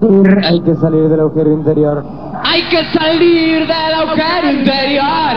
Hay que salir del agujero interior. Hay que salir del agujero interior.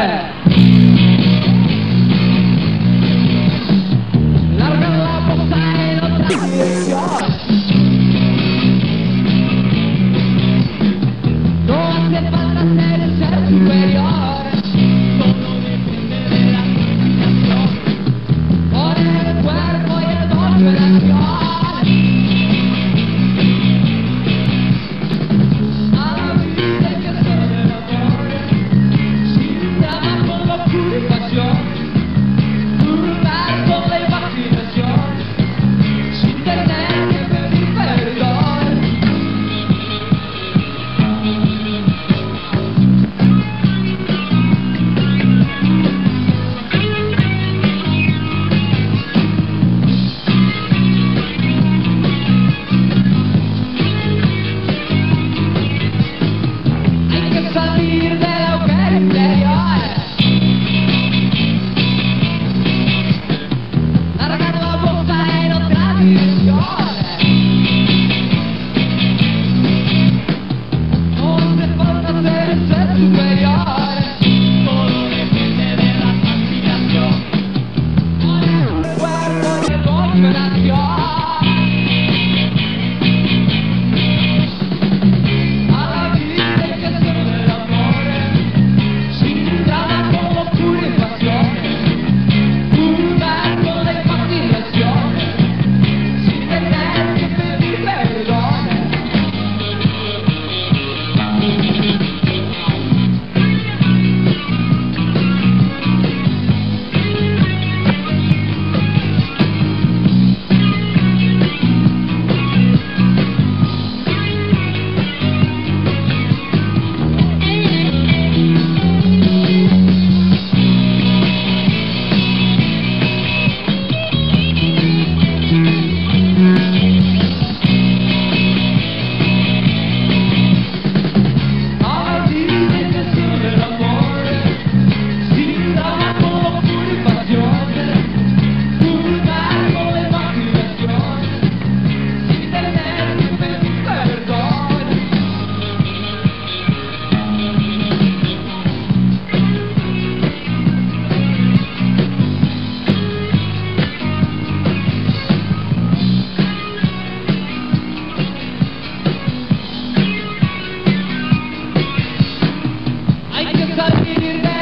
Thank. güzel bir